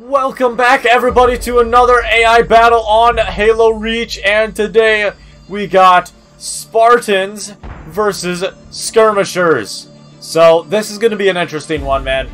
Welcome back everybody to another AI battle on Halo Reach and today we got Spartans versus Skirmishers. So this is going to be an interesting one man.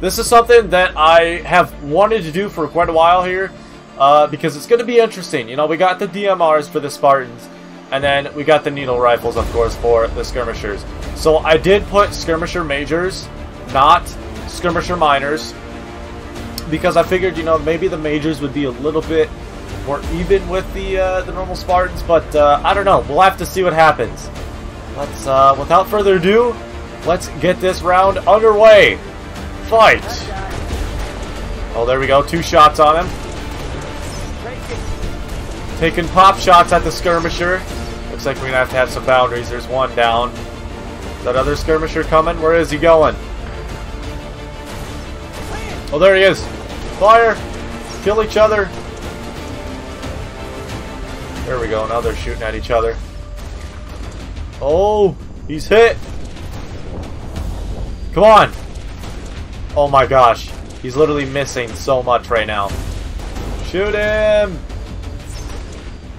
This is something that I have wanted to do for quite a while here uh, because it's going to be interesting. You know we got the DMRs for the Spartans and then we got the needle rifles of course for the Skirmishers. So I did put Skirmisher Majors, not Skirmisher Minors because I figured, you know, maybe the majors would be a little bit more even with the uh, the normal Spartans, but uh, I don't know. We'll have to see what happens. Let's, uh, without further ado, let's get this round underway. Fight! Oh, there we go. Two shots on him. Taking pop shots at the skirmisher. Looks like we're gonna have to have some boundaries. There's one down. Is that other skirmisher coming? Where is he going? Oh, there he is. Fire! Kill each other. There we go. Now they're shooting at each other. Oh, he's hit. Come on. Oh my gosh. He's literally missing so much right now. Shoot him.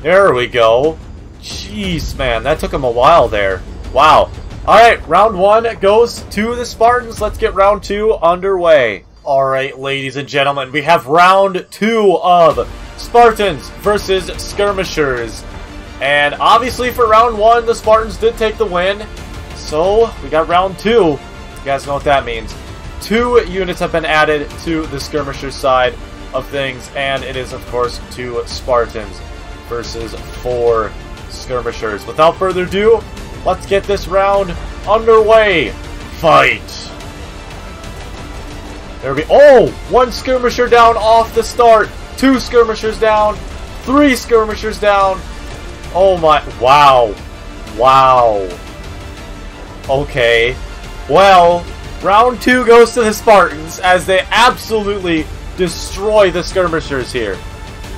There we go. Jeez, man. That took him a while there. Wow. Alright, round one goes to the Spartans. Let's get round two underway. Alright, ladies and gentlemen, we have round two of Spartans versus Skirmishers. And obviously for round one, the Spartans did take the win. So, we got round two. You guys know what that means. Two units have been added to the Skirmisher side of things, and it is, of course, two Spartans versus four Skirmishers. Without further ado, let's get this round underway. Fight! There we Oh! One skirmisher down off the start. Two skirmishers down. Three skirmishers down. Oh my... Wow. Wow. Okay. Well, round two goes to the Spartans as they absolutely destroy the skirmishers here.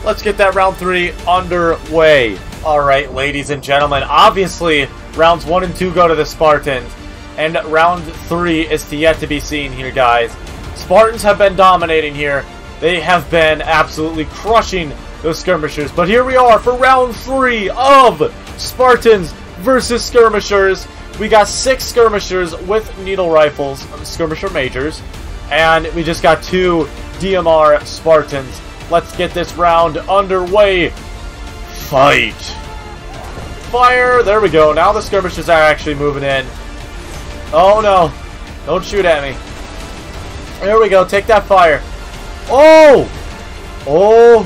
Let's get that round three underway. Alright, ladies and gentlemen, obviously, rounds one and two go to the Spartans. And round three is to yet to be seen here, guys. Spartans have been dominating here. They have been absolutely crushing those skirmishers. But here we are for round three of Spartans versus skirmishers. We got six skirmishers with needle rifles, um, skirmisher majors, and we just got two DMR Spartans. Let's get this round underway. Fight. Fire. There we go. Now the skirmishers are actually moving in. Oh no. Don't shoot at me. There we go. Take that fire. Oh! Oh!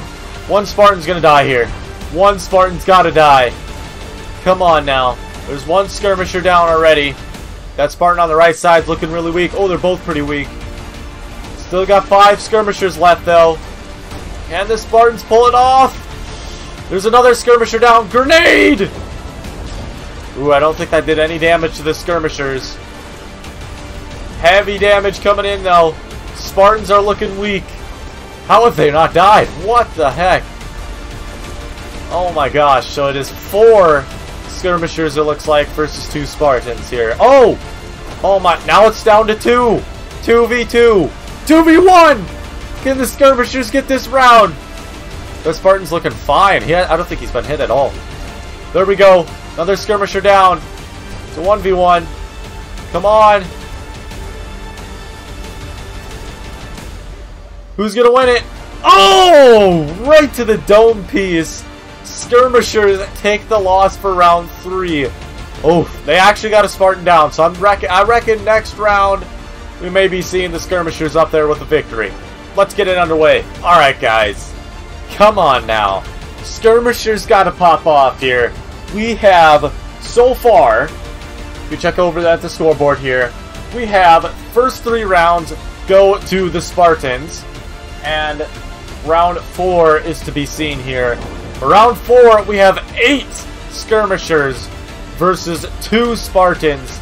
One Spartan's gonna die here. One Spartan's gotta die. Come on now. There's one skirmisher down already. That Spartan on the right side's looking really weak. Oh, they're both pretty weak. Still got five skirmishers left, though. Can the Spartans pull it off? There's another skirmisher down. Grenade! Ooh, I don't think that did any damage to the skirmishers. Heavy damage coming in, though. Spartans are looking weak. How have they not died? What the heck? Oh my gosh, so it is four skirmishers, it looks like, versus two Spartans here. Oh! Oh my, now it's down to two! 2v2! 2v1! Can the skirmishers get this round? The Spartan's looking fine. He, I don't think he's been hit at all. There we go. Another skirmisher down. It's a 1v1. Come on. Who's gonna win it? Oh! Right to the dome piece. Skirmishers take the loss for round three. Oh, they actually got a Spartan down. So I'm reckon I reckon next round we may be seeing the skirmishers up there with the victory. Let's get it underway. Alright guys. Come on now. Skirmishers gotta pop off here. We have so far, if you check over at the scoreboard here, we have first three rounds go to the Spartans and round four is to be seen here. For round four, we have eight skirmishers versus two Spartans.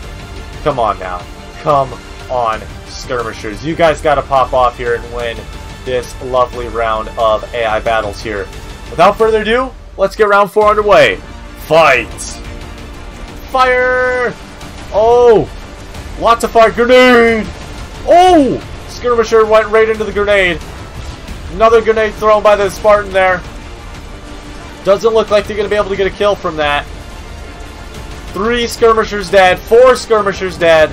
Come on now. Come on, skirmishers. You guys got to pop off here and win this lovely round of AI battles here. Without further ado, let's get round four underway. Fight! Fire! Oh! Lots of fire. Grenade! Oh! Skirmisher went right into the grenade. Another grenade thrown by the Spartan there. Doesn't look like they're going to be able to get a kill from that. Three skirmishers dead. Four skirmishers dead.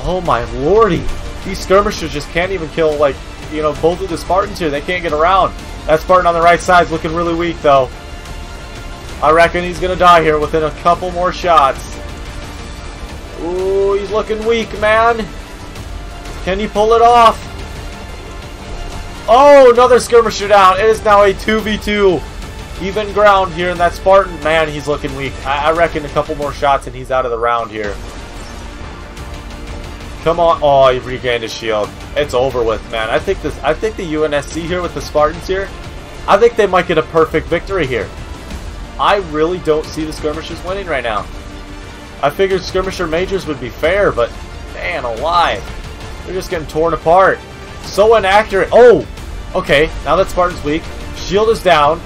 Oh my lordy. These skirmishers just can't even kill, like, you know, both of the Spartans here. They can't get around. That Spartan on the right side is looking really weak, though. I reckon he's going to die here within a couple more shots. Ooh, he's looking weak, man. Can he pull it off? Oh, another skirmisher down. It is now a 2v2. Even ground here in that Spartan. Man, he's looking weak. I, I reckon a couple more shots and he's out of the round here. Come on. Oh, he regained his shield. It's over with, man. I think this. I think the UNSC here with the Spartans here, I think they might get a perfect victory here. I really don't see the skirmishers winning right now. I figured skirmisher majors would be fair, but man oh, alive. They're just getting torn apart. So inaccurate. Oh! Okay, now that Spartan's weak. Shield is down.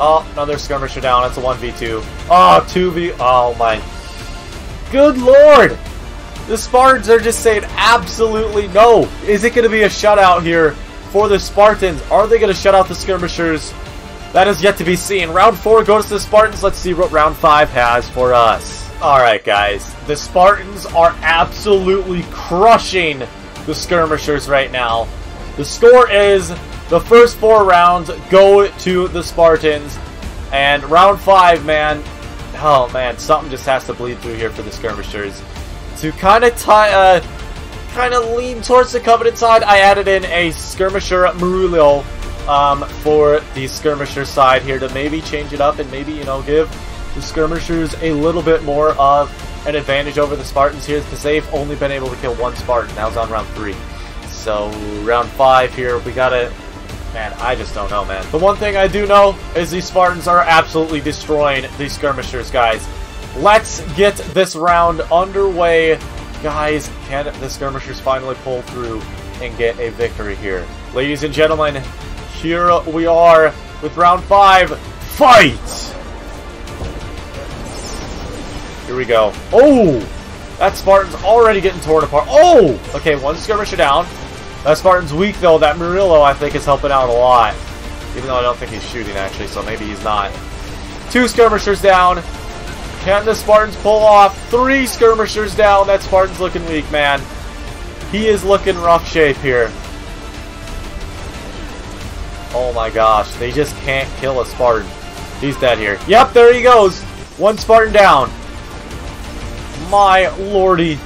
Oh, another skirmisher down. That's a 1v2. Oh, 2v... Oh, my... Good lord! The Spartans are just saying absolutely no. Is it going to be a shutout here for the Spartans? Are they going to shut out the skirmishers? That is yet to be seen. Round 4 goes to the Spartans. Let's see what round 5 has for us. Alright, guys. The Spartans are absolutely crushing the skirmishers right now. The score is the first four rounds go to the Spartans. And round 5, man, oh man, something just has to bleed through here for the skirmishers to kind of tie, uh, kind of lean towards the Covenant side, I added in a Skirmisher Murmillo um, for the Skirmisher side here to maybe change it up and maybe, you know, give the Skirmishers a little bit more of an advantage over the Spartans here because they've only been able to kill one Spartan. That was on round three. So, round five here, we gotta... Man, I just don't know, man. The one thing I do know is these Spartans are absolutely destroying these Skirmishers, guys. Let's get this round underway. Guys, can the skirmishers finally pull through and get a victory here? Ladies and gentlemen, here we are with round five. Fight! Here we go. Oh! That Spartan's already getting torn apart. Oh! Okay, one skirmisher down. That Spartan's weak, though. That Murmillo, I think, is helping out a lot. Even though I don't think he's shooting, actually, so maybe he's not. Two skirmishers down. Can the Spartans pull off three skirmishers down? That Spartan's looking weak, man. He is looking rough shape here. Oh my gosh, they just can't kill a Spartan. He's dead here. Yep, there he goes. One Spartan down. My lordy.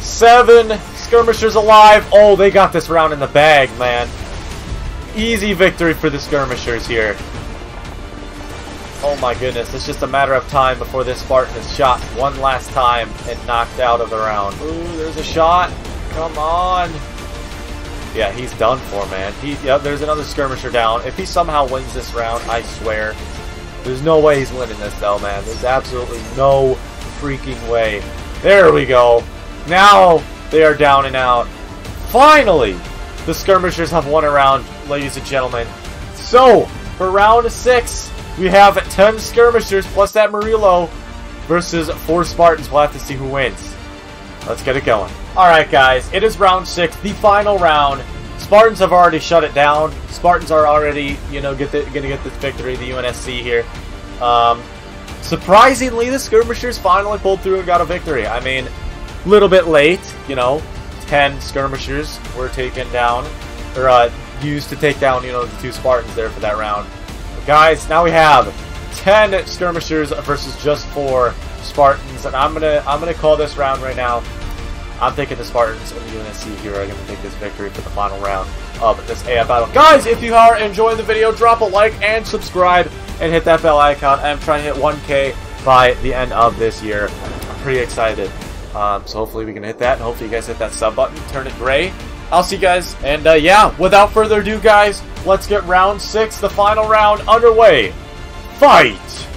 Seven skirmishers alive. Oh, they got this round in the bag, man. Easy victory for the skirmishers here. Oh my goodness, it's just a matter of time before this Spartan is shot one last time and knocked out of the round. Ooh, there's a shot. Come on. Yeah, he's done for, man. He, yeah, there's another skirmisher down. If he somehow wins this round, I swear, there's no way he's winning this, though, man. There's absolutely no freaking way. There we go. Now they are down and out. Finally, the skirmishers have won a round, ladies and gentlemen. So, for round six, we have 10 skirmishers plus that Murmillo versus 4 Spartans. We'll have to see who wins. Let's get it going. Alright guys, it is round 6, the final round. Spartans have already shut it down. Spartans are already, you know, get gonna get this victory, the UNSC here. Um, surprisingly, the skirmishers finally pulled through and got a victory. I mean, a little bit late, you know. 10 skirmishers were taken down, or uh, used to take down, you know, the two Spartans there for that round. Guys, now we have 10 skirmishers versus just 4 Spartans, and I'm gonna I'm gonna call this round right now. I'm thinking the Spartans and the UNSC here are gonna take this victory for the final round of this AI battle. Guys, if you are enjoying the video, drop a like and subscribe and hit that bell icon. I'm trying to hit 1K by the end of this year. I'm pretty excited. Um, so hopefully we can hit that, and hopefully you guys hit that sub button, turn it gray. I'll see you guys, and uh, yeah, without further ado, guys, Let's get round six, the final round, underway. Fight!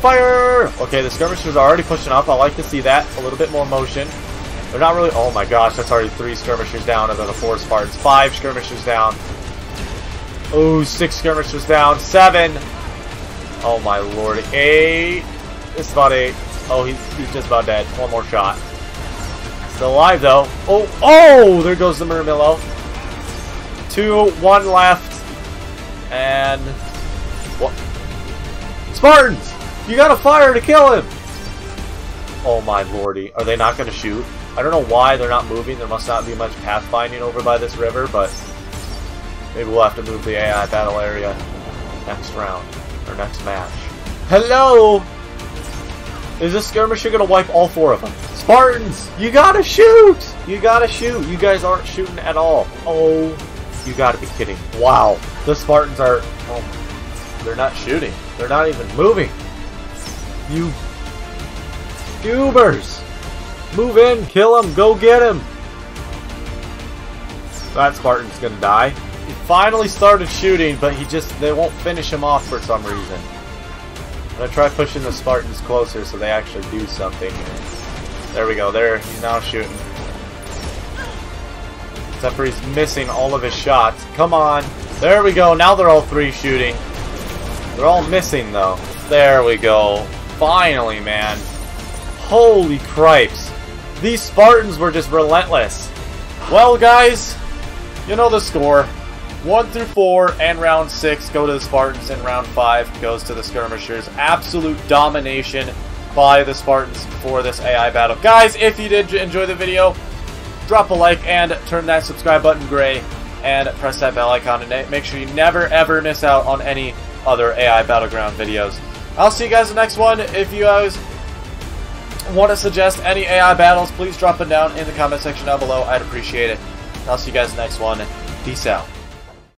Fire! Okay, the skirmishers are already pushing up. I like to see that. A little bit more motion. They're not really... Oh my gosh, that's already three skirmishers down and then the four Spartans. Five skirmishers down. Oh, six skirmishers down. Seven. Oh my lord. Eight. It's about eight. Oh, he's, he's just about dead. One more shot. Still alive, though. Oh, oh! There goes the Murmillo. Two, one left. And... What? Spartans! You gotta fire to kill him! Oh my lordy. Are they not gonna shoot? I don't know why they're not moving. There must not be much pathfinding over by this river, but... Maybe we'll have to move the AI battle area next round. Or next match. Hello! Is this skirmisher gonna wipe all four of them? Spartans! You gotta shoot! You gotta shoot! You guys aren't shooting at all. Oh, you gotta be kidding. Wow. The Spartans are... Oh, they're not shooting. They're not even moving. You... Goobers! Move in, kill him, go get him! That Spartan's gonna die. He finally started shooting, but he just... They won't finish him off for some reason. I'm gonna try pushing the Spartans closer so they actually do something. There we go, there, he's now shooting. Except for he's missing all of his shots. Come on. There we go, now they're all three shooting. They're all missing though. There we go. Finally, man. Holy cripes. These Spartans were just relentless. Well, guys, you know the score. 1 through 4 and round 6 go to the Spartans, and round 5 goes to the Skirmishers. Absolute domination by the Spartans for this AI battle. Guys, if you did enjoy the video, drop a like and turn that subscribe button gray and press that bell icon and make sure you never ever miss out on any other AI Battleground videos. I'll see you guys in the next one. If you guys want to suggest any AI battles, please drop them down in the comment section down below. I'd appreciate it. I'll see you guys in the next one. Peace out.